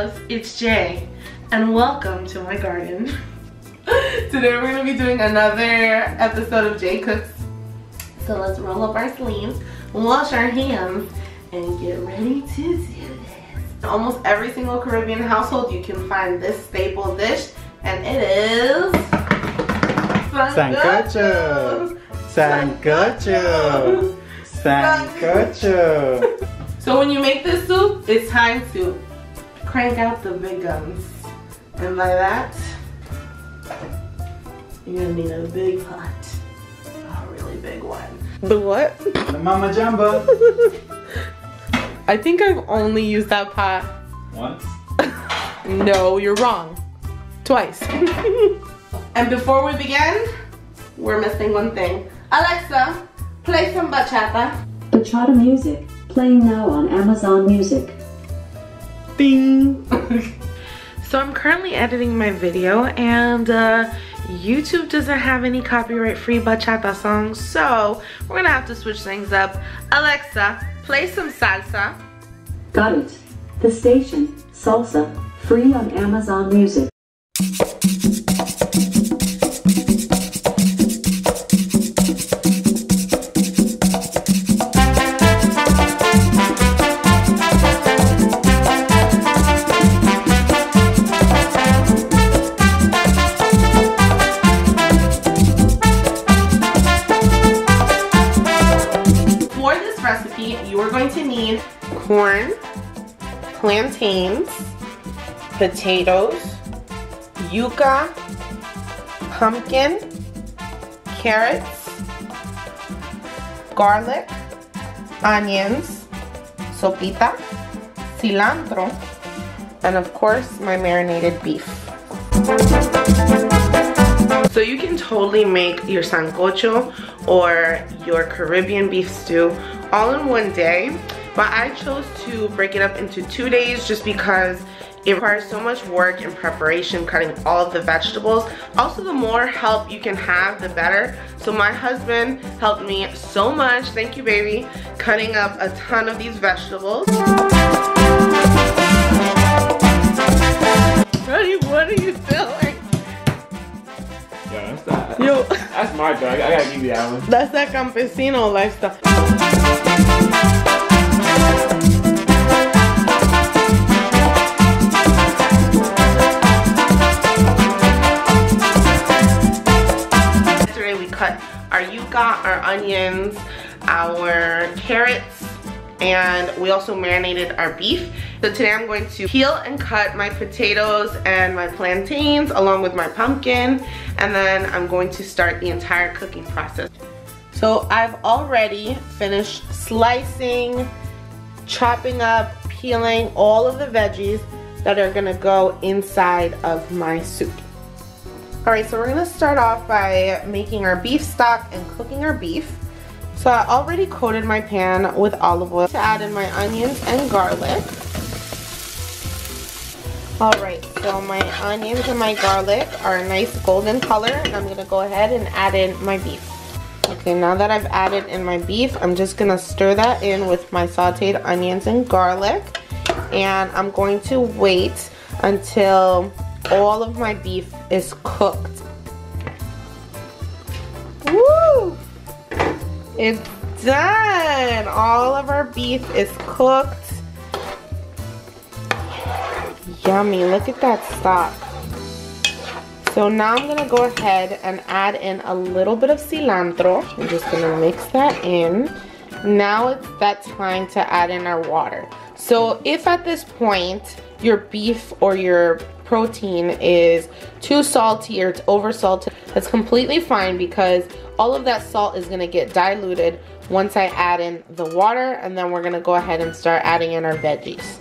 loves, it's Jei and welcome to my garden. Today we're gonna be doing another episode of Jei Cooks. So let's roll up our sleeves, wash our hands, and get ready to do this. In almost every single Caribbean household you can find this staple dish and it is Sancocho. Sancocho. Sancocho. So when you make this soup, it's time to crank out the big guns. And by that, you're gonna need a big pot. A really big one. The what? The Mama Jumbo. I think I've only used that pot. Once. No, you're wrong. Twice. and before we begin, we're missing one thing. Alexa, play some bachata. Bachata music, playing now on Amazon Music. Ding. So I'm currently editing my video and uh, YouTube doesn't have any copyright free bachata songs so we're gonna have to switch things up. Alexa, play some salsa. Got it. The station, Salsa, free on Amazon Music. Corn, plantains, potatoes, yuca, pumpkin, carrots, garlic, onions, sopita, cilantro, and of course my marinated beef. So you can totally make your sancocho or your Caribbean beef stew all in one day. But I chose to break it up into two days just because it requires so much work and preparation cutting all of the vegetables. Also the more help you can have the better. So my husband helped me so much, thank you baby, cutting up a ton of these vegetables. Honey, what are you doing? Yeah, that's that. Yo. That's my dog. I gotta give you that one. That's that campesino lifestyle. Our onions, our carrots, and we also marinated our beef. So today I'm going to peel and cut my potatoes and my plantains along with my pumpkin and then I'm going to start the entire cooking process. So I've already finished slicing, chopping up, peeling all of the veggies that are gonna go inside of my soup. All right, so we're gonna start off by making our beef stock and cooking our beef. So I already coated my pan with olive oil to add in my onions and garlic. All right, so my onions and my garlic are a nice golden color and I'm gonna go ahead and add in my beef. Okay, now that I've added in my beef, I'm just gonna stir that in with my sauteed onions and garlic. And I'm going to wait until all of my beef is cooked. Woo! It's done! All of our beef is cooked. Yummy, look at that stock. So now I'm gonna go ahead and add in a little bit of cilantro. I'm just gonna mix that in. Now it's that time to add in our water. So if at this point your beef or your protein is too salty or it's over salted, that's completely fine because all of that salt is gonna get diluted once I add in the water and then we're gonna go ahead and start adding in our veggies.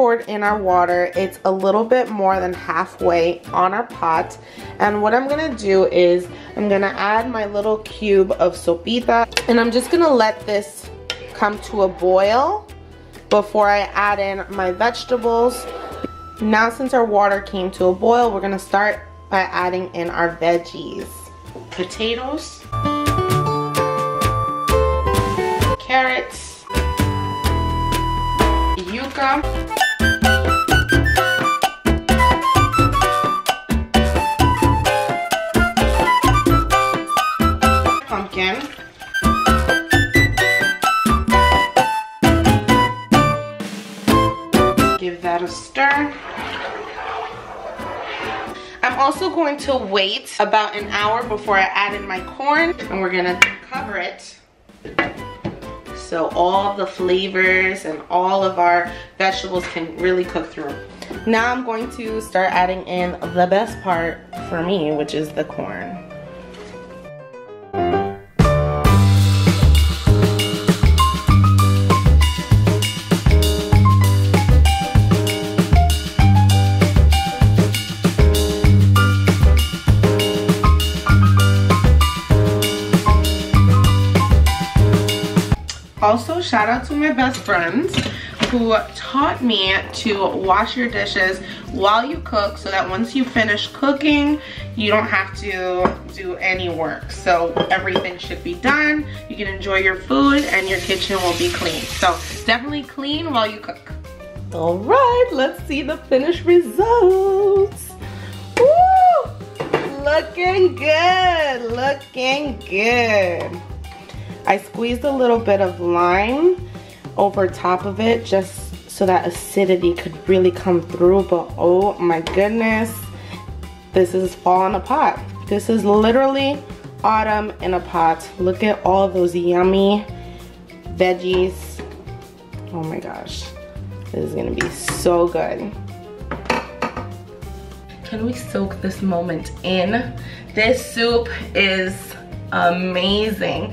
Poured in our water, it's a little bit more than halfway on our pot. And what I'm gonna do is I'm gonna add my little cube of sopita and I'm just gonna let this come to a boil before I add in my vegetables. Now since our water came to a boil, we're gonna start by adding in our veggies. Potatoes, carrots, yuca, that a stir. I'm also going to wait about an hour before I add in my corn and we're gonna cover it so all the flavors and all of our vegetables can really cook through. Now I'm going to start adding in the best part for me, which is the corn. Shout out to my best friends who taught me to wash your dishes while you cook so that once you finish cooking, you don't have to do any work. So everything should be done. You can enjoy your food and your kitchen will be clean. So definitely clean while you cook. All right, let's see the finished results. Woo! Looking good, looking good. I squeezed a little bit of lime over top of it just so that acidity could really come through. But oh my goodness, this is fall in a pot. This is literally autumn in a pot. Look at all those yummy veggies. Oh my gosh, this is gonna be so good. Can we soak this moment in? This soup is amazing.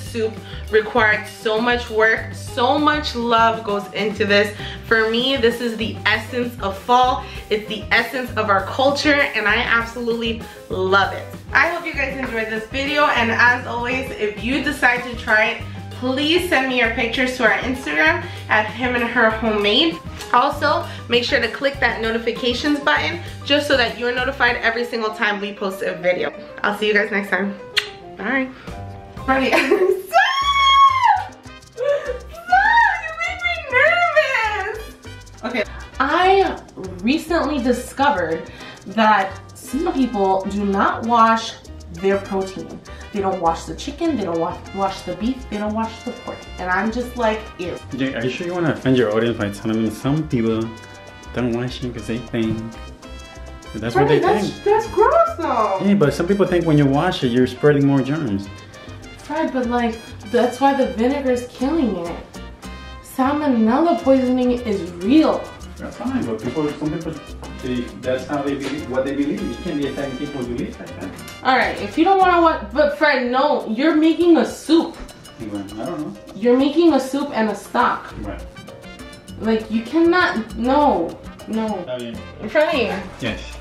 Soup required so much work, so much love goes into this. For me, this is the essence of fall. It's the essence of our culture and I absolutely love it. I hope you guys enjoyed this video and as always, if you decide to try it, please send me your pictures to our Instagram at him and her homemade. Also, make sure to click that notifications button just so that you're notified every single time we post a video. I'll see you guys next time. Bye. Ready? Stop! Stop! You make me nervous! Okay. I recently discovered that some people do not wash their protein. They don't wash the chicken, they don't wash, wash the beef, they don't wash the pork. And I'm just like, ew. Jei, are you sure you want to offend your audience by telling them some people don't wash it because they think that's what they that's, think? that's gross though. Yeah, but some people think when you wash it, you're spreading more germs. Fred, but like, that's why the vinegar is killing it. Salmonella poisoning is real. That's fine, but people, some people, they, that's how they believe, what they believe. You can't be attacking people's beliefs like that. All right, if you don't want to watch, but Fred, no, you're making a soup. Anyway, I don't know. You're making a soup and a stock. Right. Like, you cannot, no, no. Oh, yeah. Freddie. Yes.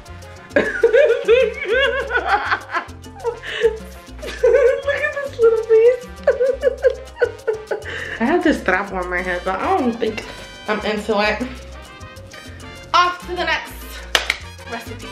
This strap on my head, but I don't think I'm into it. Off to the next recipe.